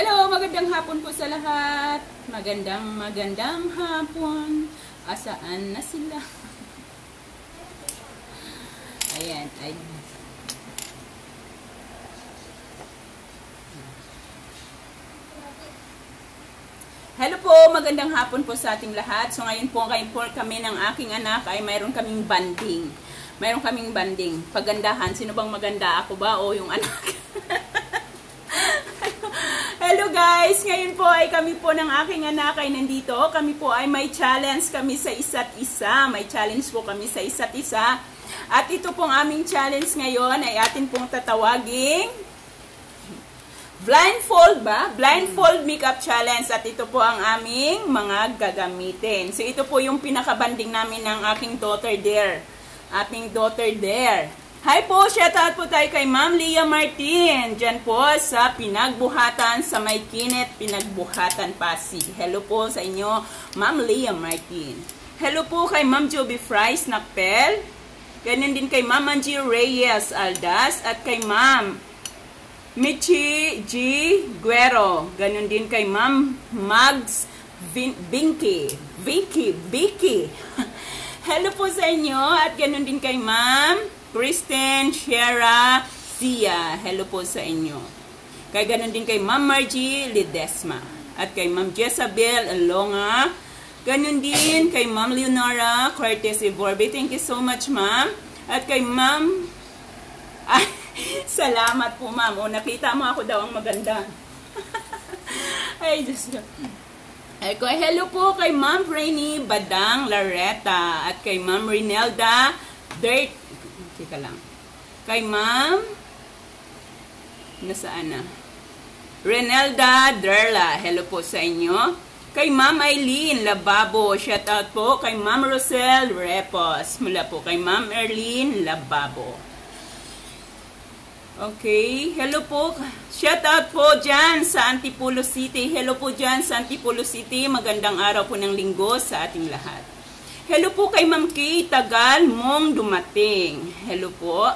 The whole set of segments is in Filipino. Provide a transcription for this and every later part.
Hello, magandang hapon po sa lahat. Magandang magandang hapon. Asaan na sila? Ayan, ay Hello po, magandang hapon po sa ating lahat. So ngayon po, ngayon po kami ng aking anak ay mayroon kaming banding. Mayroon kaming banding. Pagandahan, sino bang maganda? Ako ba o yung anak? Hello guys! Ngayon po ay kami po ng aking anak ay nandito. Kami po ay may challenge kami sa isa't isa. May challenge po kami sa isa't isa. At ito pong aming challenge ngayon ay atin pong tatawaging Blindfold ba? Blindfold makeup challenge at ito po ang aming mga gagamitin. So ito po yung pinakabanding namin ng aking daughter there. Ating daughter there. Hi po, shout out po tayo kay Ma'am Leah Martin. Diyan po sa Pinagbuhatan sa May Kinit, Pinagbuhatan Pasig. Hello po sa inyo, Ma'am Leah Martin. Hello po kay Ma'am Joby Fries Nakpel. Ganyan din kay Ma'am Angie Reyes Aldas at kay Ma'am Michi G. Guero. Ganon din kay Ma'am Mags Binky. Vicky. Vicky. Hello po sa inyo. At ganon din kay Ma'am Kristen Shera Sia. Hello po sa inyo. Kay ganon din kay Ma'am Margie Lidesma. At kay Ma'am Jezabel Alonga. Ganon din kay Ma'am Leonora Cortez Ivorbe. Thank you so much, Ma'am. At kay Ma'am... Salamat po, ma'am. O, nakita mo ako daw ang maganda. Ay, Diyos ko. Ay, ko, hello po kay Ma'am Rainy Badang Lareta at kay Ma'am Rinelda Dirt. Teka lang. Kay Ma'am Nasaan na? Renelda Derla. Hello po sa inyo. Kay Ma'am Eileen Lababo. Shout out po kay Ma'am Rosel Repos. Mula po kay Ma'am Erlene Lababo. Okay. Hello po. Shout out po dyan sa Antipolo City. Hello po dyan sa Antipolo City. Magandang araw po ng linggo sa ating lahat. Hello po kay Ma'am Kay Tagal mong dumating. Hello po.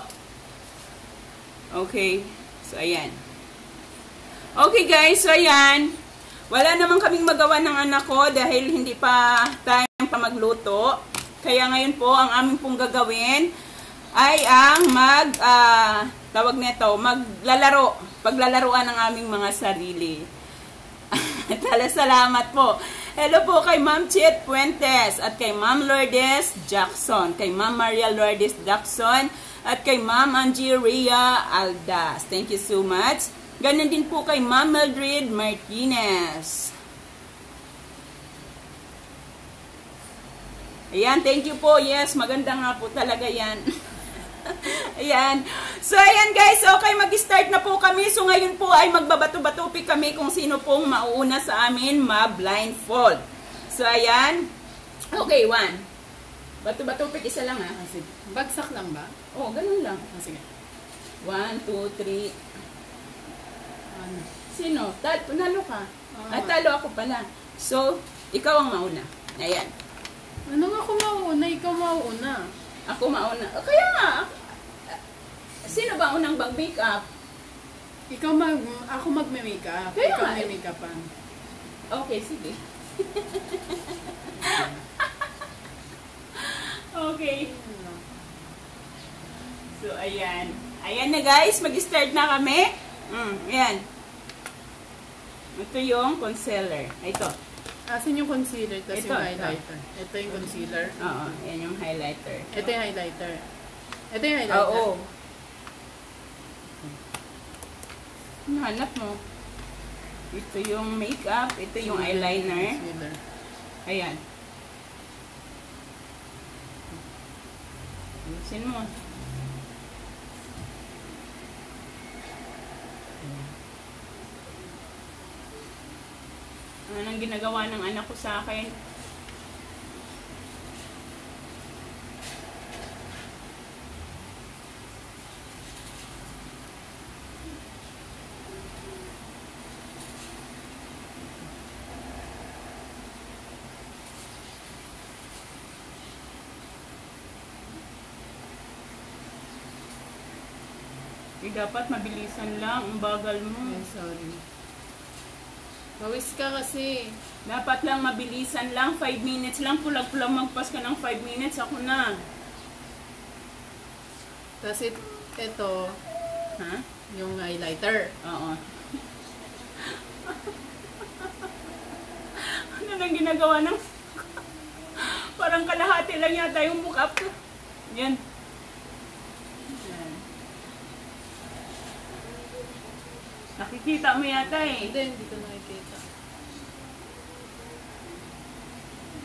Okay. So, ayan. Okay guys. So, ayan. Wala naman kaming magawa ng anak ko dahil hindi pa tayo pa magluto. Kaya ngayon po, ang aming pong gagawin ay ang mag... Uh, tawag nito, maglalaro, paglalaruan ng aming mga sarili. Tala salamat po. Hello po kay Ma'am Chet Puentes at kay Ma'am Lourdes Jackson, kay Ma'am Maria Lourdes Jackson at kay Ma'am Angie Aldas. Thank you so much. Ganun din po kay Ma'am Mildred Martinez. Ayan, thank you po. Yes, maganda nga po talaga yan. ayan. So, ayan guys. Okay, mag-start na po. So, ngayon po ay magbabato-batupi kami kung sino pong mauuna sa amin ma-blindfold. So, ayan. Okay, one. Bato-batupik, isa lang ha. Ah. Bagsak lang ba? Oo, oh, ganun lang. Ah, sige. One, two, three. Ano? Sino? Tal Panalo ka. Ah. Ay, talo ako pala. So, ikaw ang mauna. Ayan. Ano nga ako mauuna? Ikaw mauuna. Ako mauna. Kaya nga, sino ba unang mag-make up? Ikaw mag... Ako magme-makeup. Kaya Ikaw nga. may makeupan. Okay, sige. okay. So, ayan. Ayan na guys, mag-start na kami. Mm, ayan. Ito yung concealer. Ito. Asan yung concealer tapos Ito, yung highlighter? Ito yung concealer. Oo, yan yung highlighter. Ito yung highlighter. Ito yung highlighter. Oo. Ano hanap mo? Ito yung makeup, ito yung eyeliner. Ayan. Ayusin mo. Ano nang ginagawa ng anak ko sa akin? Eh, dapat mabilisan lang. Ang bagal mo. Ay, sorry. Pawis ka kasi. Dapat lang mabilisan lang, 5 minutes lang, pulag-pulag magpas ka ng 5 minutes, ako na. Tapos it, ito, Ha? yung highlighter. Oo. ano nang ginagawa ng... Parang kalahati lang yata yung mukha ko. Yan. Nakikita mo yata eh. Hindi, hindi ko nakikita.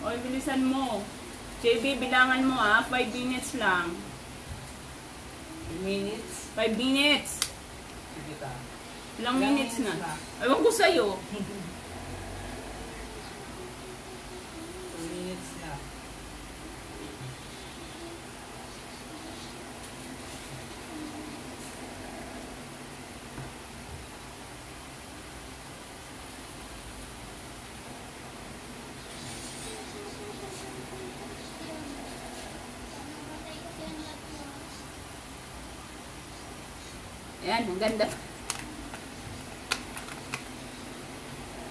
Oy, bilisan mo. JB, bilangan mo ah. 5 minutes lang. minutes. 5 minutes. Ilang Ilang minutes na? minutes na? Ewan ko sa'yo. Two minutes na. Ayan, ang ganda.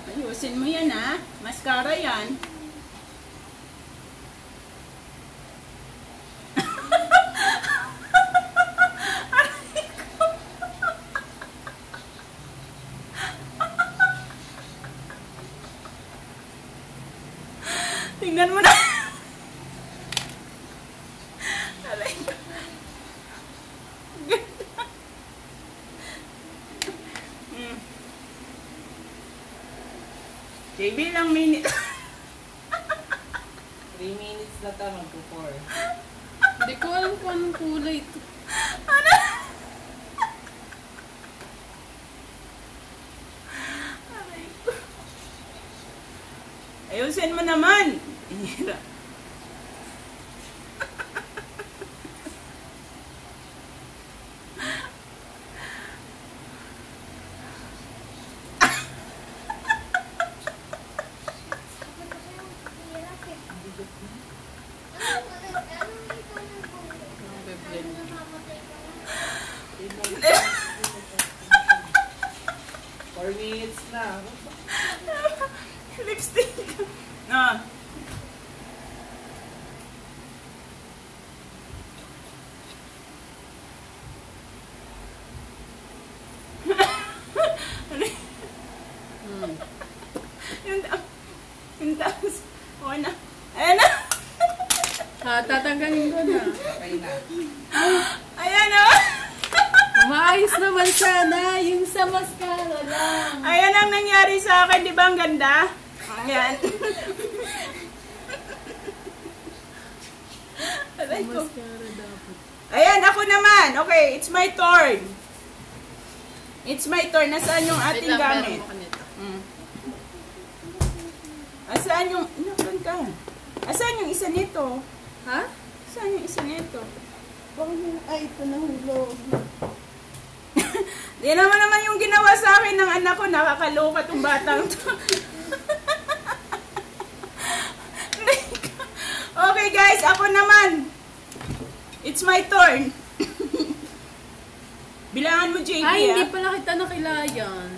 Ayusin mo yan ha. Mascara yan. Tingnan mo na. Aray ko. Mm. JB lang minute. Three minutes na ta, magpo-four. Hindi ko alam kung anong kulay ito. Ko. Ayusin mo naman. Hira. Yung Beyblade. Four minutes na. Lipstick. Ah. Hmm. yung ta- yung taas. Oo na. Ayan na. Ha, tatanggalin ko na. Okay na. Ayan na. Maayos naman sana, yung sa mascara lang. Ayan ang nangyari sa akin. Di ba ang ganda? Ayan. Aray ko. Ayan, ako naman. Okay, it's my turn. It's my turn. Nasaan yung ating gamit? Mm. Asaan yung... Nasaan ka? Asaan yung isa nito? Ha? Saan yung isa nito? Ay, ito na hulog. Di naman naman yung ginawa sa akin ng anak ko. Nakakaloka tong batang to. okay guys, ako naman. It's my turn. Bilangan mo, JB, Ay, hindi ah. pala kita nakilayan.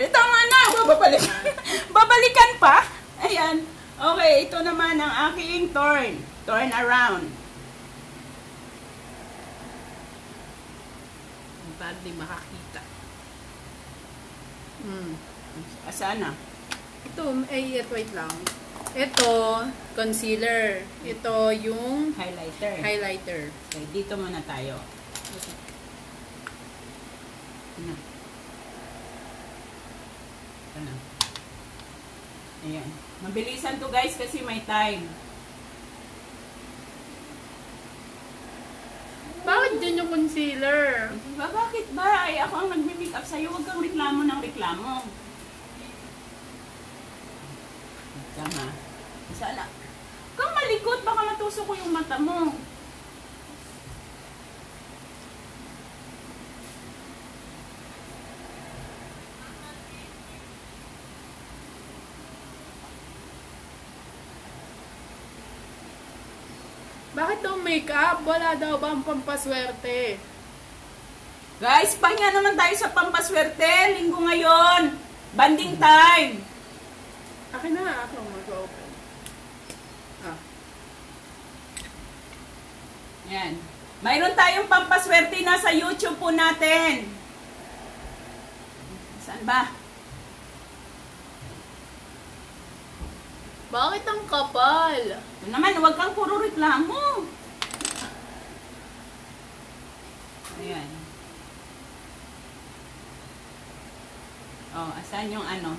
Eh, tama na. Babalikan. Babalikan pa. Ayan. Okay, ito naman ang aking turn. Turn around. Para di makakita. Hmm. Asaan na? Ito, ay, ito, wait lang. Ito, concealer. Ito, yung Highlighter. highlighter. Okay, dito muna tayo. Ano? Ano? Ayan. Mabilisan to guys kasi may time. Dyan yung concealer? Ba, bakit ba? Ay, ako ang nagme-make up sa'yo. Huwag kang reklamo ng reklamo. Tama. Sana. Kang malikot, baka matusok ko yung mata mo. Bakit daw makeup? Wala daw ba ang pampaswerte? Guys, pahinga naman tayo sa pampaswerte. Linggo ngayon. Banding time. Akin na, ako mag-open. Ah. Yan. Mayroon tayong pampaswerte na sa YouTube po natin. Saan ba? Bakit ang kapal? Ito naman, huwag kang puro reklamo. Ayan. Asan yung ano?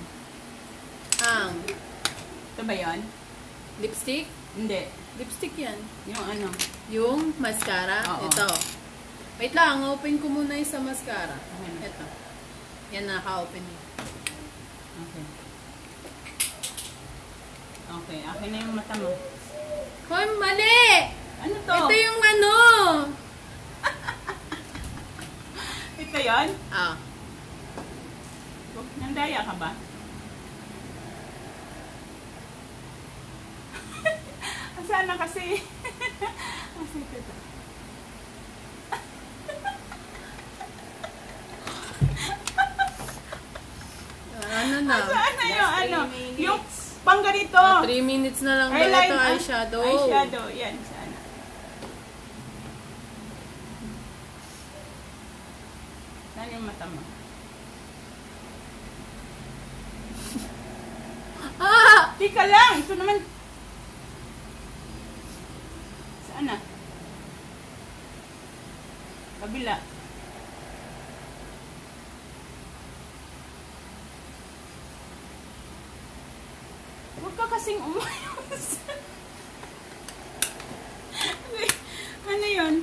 Ang Ito ba yon? lipstick? Hindi. Lipstick yan. Yung ano? Yung mascara, Oo. ito. Wait lang, open ko muna yung sa mascara. Ano? Ito. Yan, naka-open. Okay. Okay, akin na yung mata mo. Hoy, mali! Ano to? Ito yung ano! Ito yon? Ah. Nandaya ka ba? Saan na kasi? Kasi ito. Ano na? Saan na yung ano? Yung pang ganito. 3 minutes na lang Eyeliner, ito ah, eyeshadow. Eyeshadow, yan. Sana. Saan yung mata mo? Ah! Tika lang! Ito naman. Saan na? Kabila. Huwag ka kasing umayos. ano yun?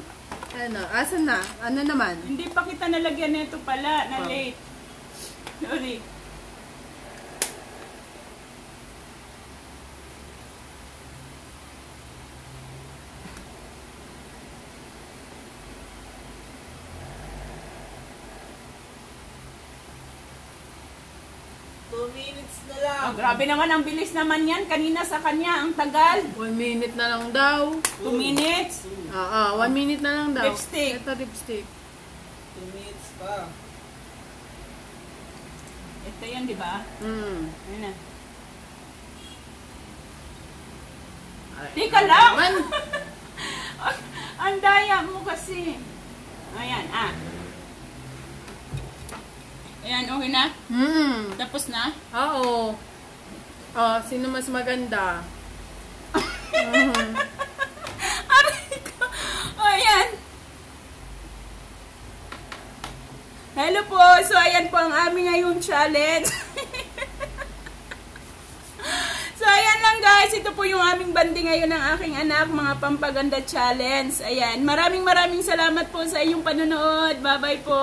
Ano? Asan na? Ano naman? Hindi pa kita nalagyan nito pala, na Oh. late. Sorry. Two minutes na lang. Oh, grabe naman, ang bilis naman yan. Kanina sa kanya, ang tagal. 1 minute na lang daw. Two minutes. Ah, ah, 1 minute na lang daw. Lipstick. Ito lipstick. Two minutes pa. Ito yan, di ba? Hmm. Ayun na. Tika lang! Ang daya mo kasi. Ayan, ah. Ayan, okay na? hmm. Tapos na? Oo. Oh, sino mas maganda? Mhm. Aray ko. Ayan. Hello po. So, ayan po ang aming ngayong challenge. so, ayan lang guys. Ito po yung aming bandi ngayon ng aking anak. Mga pampaganda challenge. Ayan. Maraming maraming salamat po sa inyong panonood. Bye-bye po.